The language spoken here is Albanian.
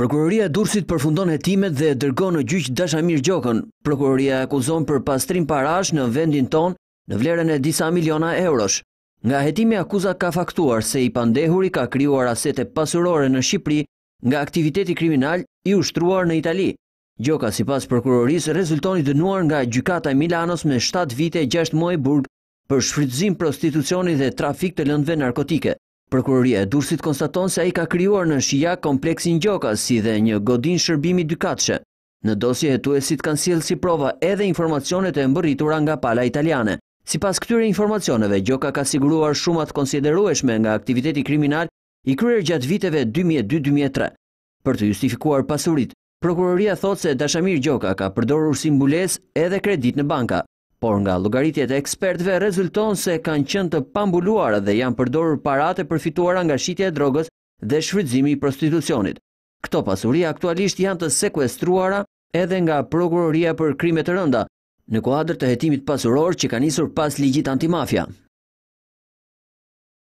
Prokuroria e Durrësit përfundon hetimet dhe e dërgon në gjyq Dashamir Gjokën. Prokuroria e akuzon për pastrim parash në vendin tonë në vlerën e disa miliona eurosh. Nga hetimi akuza ka faktuar se i pandehuri ka krijuar asete pasurore në Shqipëri nga aktiviteti kriminal i ushtruar në Itali. Gjoka sipas prokurorisë rezulton i dënuar nga gjykata e Milanos me 7 vite e 6 muaj burg për shfrytëzim prostitucioni dhe trafik të lëndëve narkotike. Prokuroria e Durrësit konstaton se ai ka krijuar në Shijak kompleksin Gjoka si dhe një godinë shërbimi dykatëshe. Në dosje hetuesit kanë sjellë si prova edhe informacionet e mbërritura nga pala italiane. Sipas këtyre informacioneve, Gjoka ka siguruar shuma të konsiderueshme nga aktiviteti kriminal i kryer gjatë viteve dy mijë e dy-dy mijë e tre. Për të justifikuar pasuritë, Prokuroria thotë se Dashamir Gjoka ka përdorur si mbulesë edhe kreditë në banka. Por nga llogaritjet e ekspertëve rezulton se kanë qenë të pambuluara dhe janë përdorur paratë e përfituara nga shitja e drogës dhe shfrytëzimi i prostitucionit. Këto pasuri aktualisht janë të sekuestruara edhe nga Prokuroria për Krime të Rënda, në kuadër të hetimit pasuror që ka nisur pas ligjit antimafia.